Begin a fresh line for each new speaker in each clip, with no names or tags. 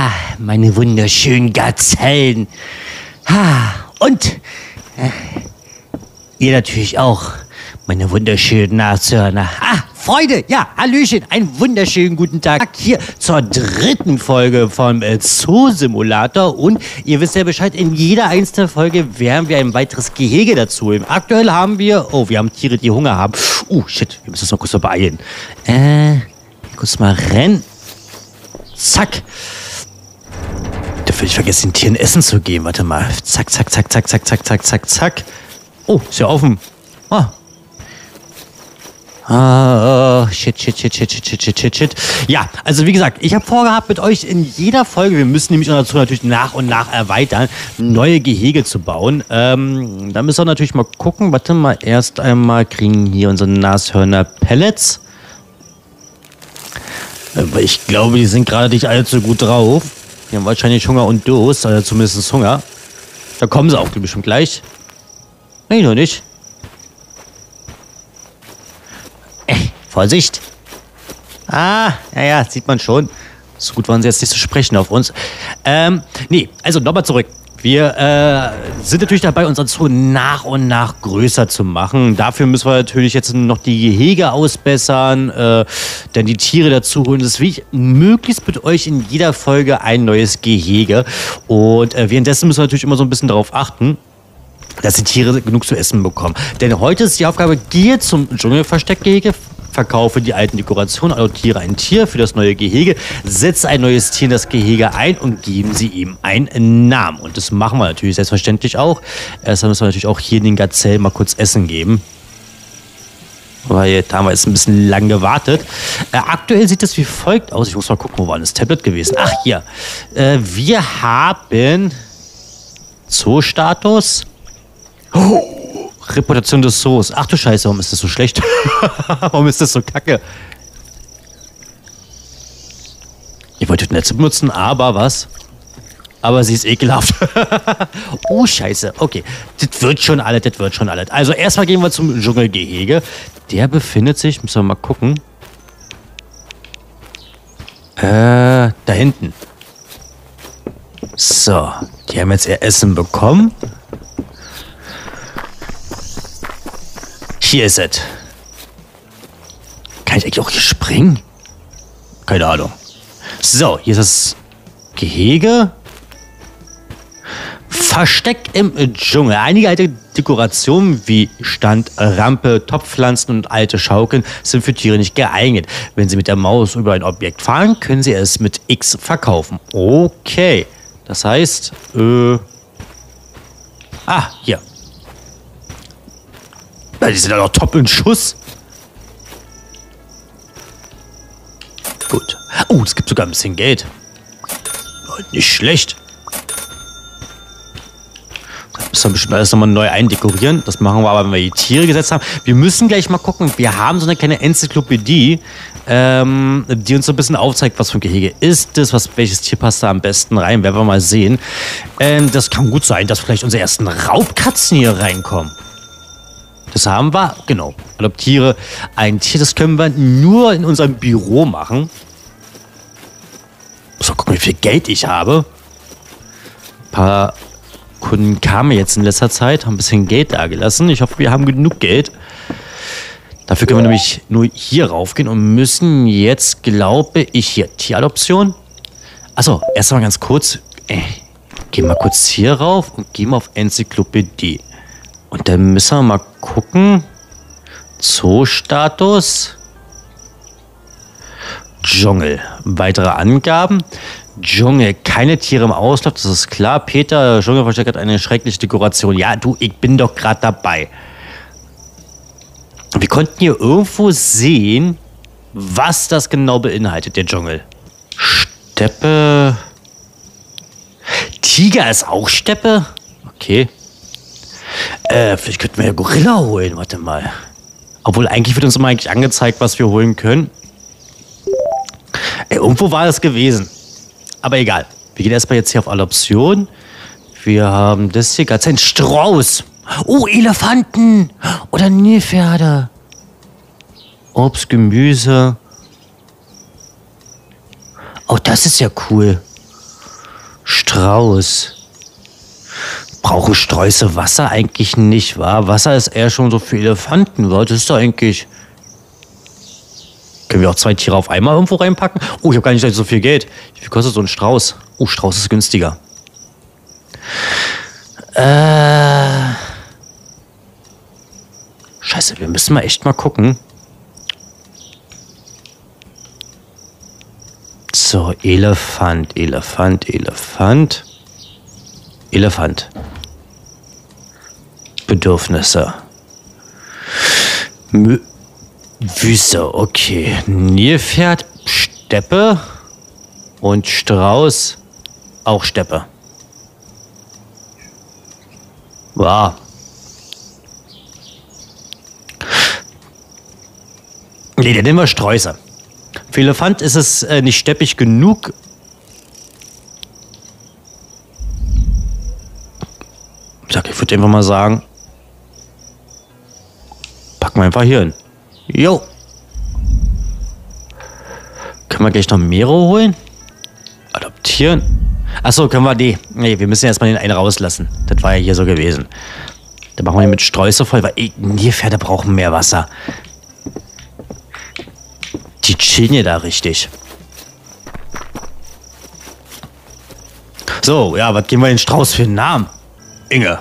Ah, meine wunderschönen Gazellen. Ah, und äh, ihr natürlich auch, meine wunderschönen Nashörner. Ah, Freunde, ja, Hallöchen, einen wunderschönen guten Tag hier zur dritten Folge vom äh, Zoo-Simulator. Und ihr wisst ja Bescheid, in jeder einzelnen Folge werden wir ein weiteres Gehege dazu. Aktuell haben wir, oh, wir haben Tiere, die Hunger haben. Uh, shit, wir müssen uns noch kurz beeilen. Äh, kurz mal rennen. Zack. Ich vergessen, den Tieren Essen zu geben. Warte mal. Zack, zack, zack, zack, zack, zack, zack, zack, zack. Oh, ist ja offen. Ah. Ah, shit, shit, shit, shit, shit, shit, shit, shit, shit. Ja, also wie gesagt, ich habe vorgehabt, mit euch in jeder Folge, wir müssen nämlich dazu natürlich nach und nach erweitern, neue Gehege zu bauen. Ähm, da müssen wir natürlich mal gucken. Warte mal, erst einmal kriegen hier unsere Nashörner Pellets. Aber ich glaube, die sind gerade nicht allzu gut drauf. Die haben wahrscheinlich Hunger und Durst, oder zumindest Hunger. Da kommen sie auch bestimmt gleich. Nee, noch nicht. Äh, Vorsicht. Ah, ja, ja, sieht man schon. So gut waren sie jetzt nicht zu sprechen auf uns. Ähm, nee, also nochmal zurück. Wir äh, sind natürlich dabei, unseren Zoo nach und nach größer zu machen. Dafür müssen wir natürlich jetzt noch die Gehege ausbessern, äh, dann die Tiere dazu holen. Das will ich möglichst mit euch in jeder Folge ein neues Gehege. Und äh, währenddessen müssen wir natürlich immer so ein bisschen darauf achten, dass die Tiere genug zu essen bekommen. Denn heute ist die Aufgabe, gehe zum Dschungelversteckgehege, verkaufe die alten Dekorationen, adoptiere ein Tier für das neue Gehege, setze ein neues Tier in das Gehege ein und geben sie ihm einen Namen. Und das machen wir natürlich selbstverständlich auch. Erst müssen wir natürlich auch hier den Gazellen mal kurz Essen geben. Weil da haben wir jetzt ein bisschen lang gewartet. Äh, aktuell sieht es wie folgt aus. Ich muss mal gucken, wo war das Tablet gewesen? Ach, hier. Äh, wir haben Zoo-Status. Oh. Reputation des Zoos. Ach du Scheiße, warum ist das so schlecht? warum ist das so kacke? Ich wollte das Netz benutzen, aber was? Aber sie ist ekelhaft. oh, scheiße. Okay. Das wird schon alles, das wird schon alles. Also erstmal gehen wir zum Dschungelgehege. Der befindet sich, müssen wir mal gucken. Äh, da hinten. So, die haben jetzt ihr Essen bekommen. Hier ist es. Kann ich eigentlich auch hier springen? Keine Ahnung. So, hier ist das Gehege. Versteck im Dschungel. Einige alte Dekorationen wie Stand, Rampe, Topfpflanzen und alte Schaukeln sind für Tiere nicht geeignet. Wenn sie mit der Maus über ein Objekt fahren, können sie es mit X verkaufen. Okay. Das heißt, äh. Ah, hier. Ja, die sind ja doch top in Schuss. Gut. Oh, es gibt sogar ein bisschen Geld. Nicht schlecht. Das müssen wir bestimmt alles nochmal neu eindekorieren. Das machen wir aber, wenn wir die Tiere gesetzt haben. Wir müssen gleich mal gucken. Wir haben so eine kleine Enzyklopädie, ähm, die uns so ein bisschen aufzeigt, was für ein Gehege ist es, was, welches Tier passt da am besten rein. Werden wir mal sehen. Ähm, das kann gut sein, dass vielleicht unsere ersten Raubkatzen hier reinkommen. Das haben wir, genau. Adoptiere ein Tier. Das können wir nur in unserem Büro machen. So, gucken, wie viel Geld ich habe. Ein paar Kunden kamen jetzt in letzter Zeit, haben ein bisschen Geld dagelassen. Ich hoffe, wir haben genug Geld. Dafür können wir nämlich nur hier raufgehen und müssen jetzt, glaube ich, hier Tieradoption. Achso, erst mal ganz kurz. Äh, gehen wir kurz hier rauf und gehen wir auf Enzyklopädie. Und dann müssen wir mal gucken. Zoo-Status. Dschungel. Weitere Angaben. Dschungel, keine Tiere im Auslauf, das ist klar. Peter, Dschungelversteck hat eine schreckliche Dekoration. Ja, du, ich bin doch gerade dabei. Wir konnten hier irgendwo sehen, was das genau beinhaltet, der Dschungel. Steppe. Tiger ist auch Steppe? Okay. Äh, vielleicht könnten wir ja Gorilla holen. Warte mal. Obwohl, eigentlich wird uns immer eigentlich angezeigt, was wir holen können. Ey, irgendwo war das gewesen. Aber egal. Wir gehen erstmal jetzt hier auf alle Optionen. Wir haben das hier. Ganz ein Strauß. Oh, Elefanten. Oder Nilpferde. Obst, Gemüse. Oh, das ist ja cool. Strauß. Brauchen Sträuße Wasser eigentlich nicht, wa? Wasser ist eher schon so für Elefanten, wa? Das ist doch eigentlich. Können wir auch zwei Tiere auf einmal irgendwo reinpacken? Oh, ich habe gar nicht so viel Geld. Wie viel kostet so ein Strauß? Oh, Strauß ist günstiger. Äh. Scheiße, wir müssen mal echt mal gucken. So, Elefant, Elefant, Elefant. Elefant. Bedürfnisse. Mü Wüste, okay. Nilpferd, Steppe und Strauß, auch Steppe. Wow. Nee, dann nehmen wir Sträuße. Für Elefant ist es äh, nicht steppig genug. Sag, ich würde einfach mal sagen, packen wir einfach hier hin. Jo. Können wir gleich noch mehrere holen? Adoptieren. Achso, können wir die. Nee, wir müssen erstmal den einen rauslassen. Das war ja hier so gewesen. Da machen wir den mit Sträuße voll, weil ey, Nilpferde brauchen mehr Wasser. Die chillen hier da richtig. So, ja, was geben wir den Strauß für einen Namen? Inge.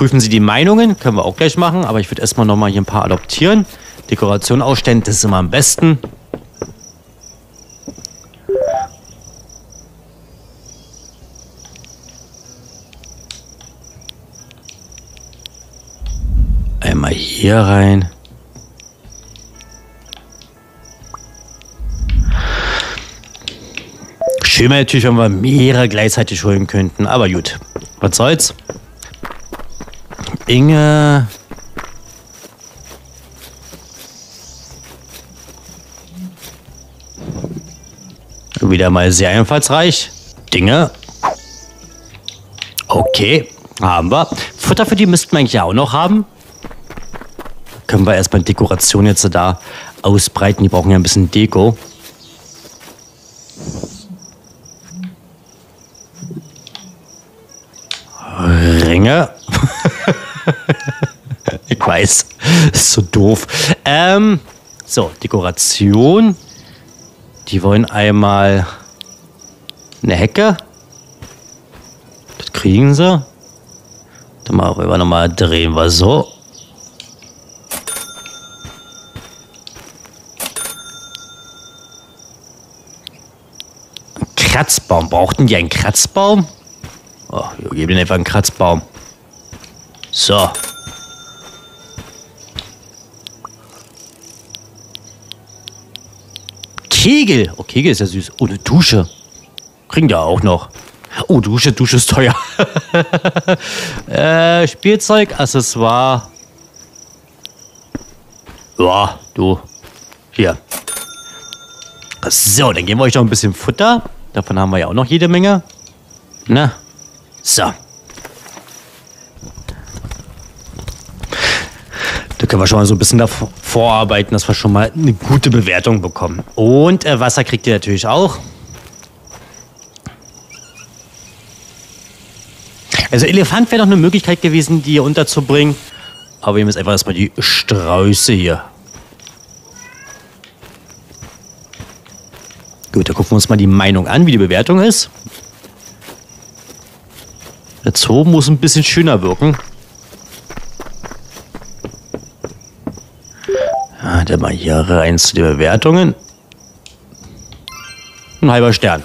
Prüfen Sie die Meinungen, können wir auch gleich machen, aber ich würde erstmal nochmal hier ein paar adoptieren. Dekoration ausstellen, das ist immer am besten. Einmal hier rein. Schön wäre natürlich, wenn wir mehrere gleichzeitig holen könnten, aber gut. Was soll's? Inge. Wieder mal sehr einfallsreich. Dinge. Okay, haben wir. Futter für die müssten wir eigentlich auch noch haben können wir erstmal Dekoration jetzt da ausbreiten. Die brauchen ja ein bisschen Deko. Ringe. ich weiß, ist so doof. Ähm, so, Dekoration. Die wollen einmal eine Hecke. Das kriegen sie. Dann mal rüber nochmal drehen wir so. Kratzbaum. Brauchten die einen Kratzbaum? Oh, wir geben ihnen einfach einen Kratzbaum. So. Kegel. Oh, Kegel ist ja süß. Oh, eine Dusche. Kriegen die auch noch. Oh, Dusche, Dusche ist teuer. äh, Spielzeug, Accessoire. Ja, du. Hier. So, dann geben wir euch noch ein bisschen Futter. Davon haben wir ja auch noch jede Menge. Na, so. Können wir schon mal so ein bisschen davor vorarbeiten, dass wir schon mal eine gute Bewertung bekommen. Und äh, Wasser kriegt ihr natürlich auch. Also Elefant wäre noch eine Möglichkeit gewesen, die hier unterzubringen. Aber wir müssen einfach erstmal die Sträuße hier Gut, da gucken wir uns mal die Meinung an, wie die Bewertung ist. Der Zoo muss ein bisschen schöner wirken. Dann mal hier rein zu den Bewertungen. Ein halber Stern.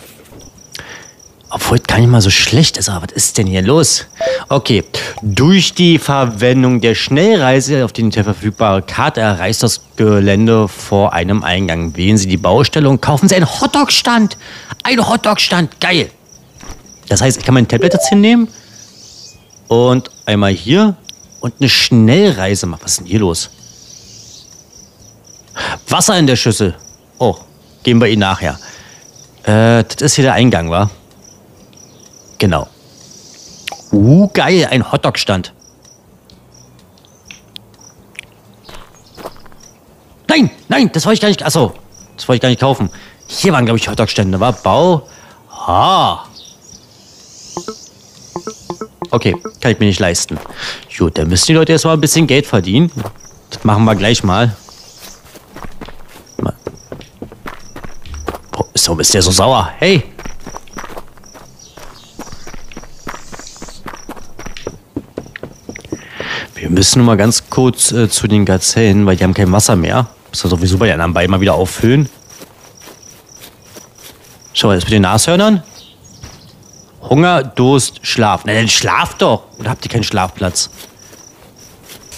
Obwohl gar nicht mal so schlecht ist, aber was ist denn hier los? Okay, durch die Verwendung der Schnellreise auf die verfügbare Karte erreicht das Gelände vor einem Eingang. Wählen Sie die Baustelle und kaufen Sie einen Hotdog-Stand. Ein Hotdog-Stand, geil. Das heißt, ich kann mein Tablet jetzt hinnehmen und einmal hier und eine Schnellreise machen. Was ist denn hier los? Wasser in der Schüssel. Oh, gehen wir Ihnen nachher. Äh, das ist hier der Eingang, wa? Genau. Uh, geil, ein Hotdog-Stand. Nein, nein, das wollte ich gar nicht. Achso, das wollte ich gar nicht kaufen. Hier waren, glaube ich, Hotdog-Stände, war Bau. Ah. Okay, kann ich mir nicht leisten. Gut, dann müssen die Leute erstmal ein bisschen Geld verdienen. Das machen wir gleich mal. Warum ist der so sauer? Hey! Wir müssen nur mal ganz kurz äh, zu den Gazellen, weil die haben kein Wasser mehr. Muss ja sowieso bei den anderen beiden mal wieder auffüllen. Schau mal, das mit den Nashörnern. Hunger, Durst, Schlaf. Na, dann schlaf doch. Oder habt ihr keinen Schlafplatz?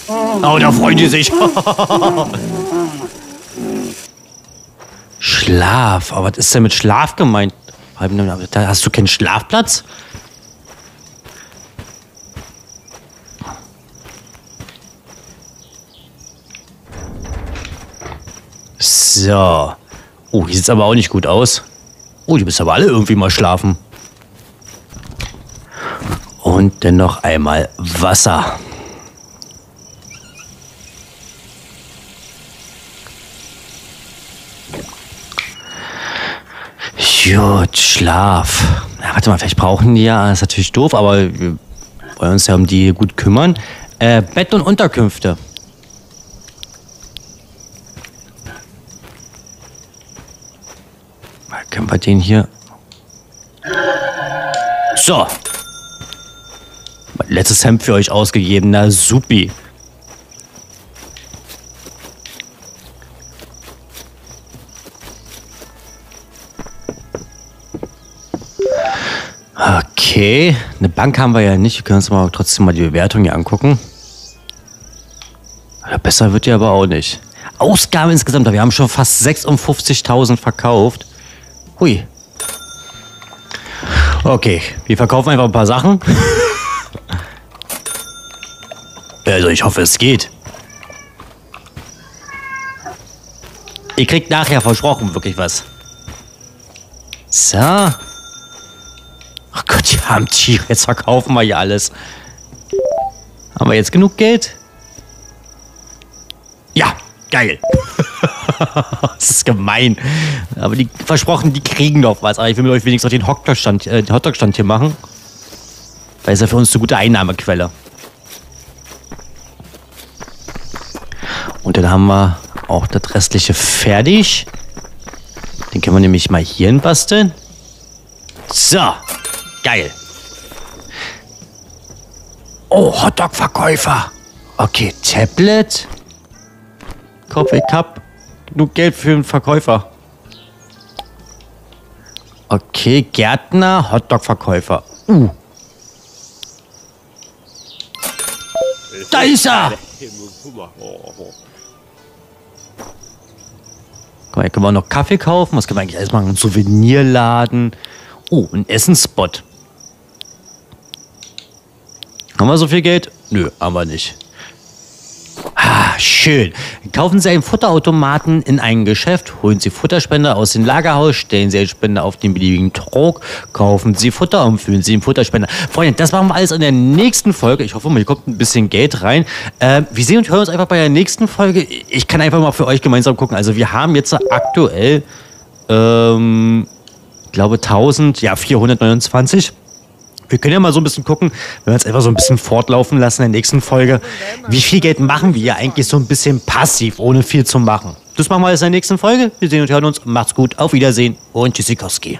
Oh, da freuen die sich. Schlaf. Aber was ist denn mit Schlaf gemeint? Da hast du keinen Schlafplatz? So. Oh, hier sieht es aber auch nicht gut aus. Oh, die müssen aber alle irgendwie mal schlafen. Und dann noch einmal Wasser. Gut, Schlaf. Ja, warte mal, vielleicht brauchen die ja, das ist natürlich doof, aber wir wollen uns ja um die gut kümmern. Äh, Bett und Unterkünfte. Können wir den hier. So. Mein letztes Hemd für euch ausgegeben, na supi. Okay, eine Bank haben wir ja nicht. Wir können uns mal trotzdem mal die Bewertung hier angucken. Besser wird die aber auch nicht. Ausgaben insgesamt, wir haben schon fast 56.000 verkauft. Hui. Okay, wir verkaufen einfach ein paar Sachen. also ich hoffe, es geht. Ihr kriegt nachher versprochen wirklich was. So. Die haben Tiere. Jetzt verkaufen wir hier alles. Haben wir jetzt genug Geld? Ja, geil. das ist gemein. Aber die versprochen, die kriegen doch was. Aber ich will mit euch wenigstens noch den Hotdog-Stand äh, Hotdog hier machen. Weil es ja für uns eine gute Einnahmequelle. Und dann haben wir auch das restliche fertig. Den können wir nämlich mal hier basteln. So. Geil. Oh, Hotdog-Verkäufer. Okay, Tablet. Coffee Cup. Genug Geld für einen Verkäufer. Okay, Gärtner, Hotdog-Verkäufer. Uh. Da ist er! Guck mal, hier können wir noch Kaffee kaufen. Was können wir eigentlich alles machen? Ein Souvenirladen. Oh, ein Essensspot. Haben wir so viel Geld? Nö, haben wir nicht. Ah, schön. Kaufen Sie einen Futterautomaten in ein Geschäft, holen Sie Futterspender aus dem Lagerhaus, stellen Sie einen Spender auf den beliebigen Trog, kaufen Sie Futter und füllen Sie den Futterspender. Freunde, das machen wir alles in der nächsten Folge. Ich hoffe hier kommt ein bisschen Geld rein. Äh, wir sehen und hören uns einfach bei der nächsten Folge. Ich kann einfach mal für euch gemeinsam gucken. Also wir haben jetzt aktuell, ähm, ich glaube 1000, ja 429. Wir können ja mal so ein bisschen gucken, wenn wir uns einfach so ein bisschen fortlaufen lassen in der nächsten Folge. Wie viel Geld machen wir ja eigentlich so ein bisschen passiv, ohne viel zu machen? Das machen wir jetzt in der nächsten Folge. Wir sehen und hören uns. Macht's gut. Auf Wiedersehen und Tschüssikowski.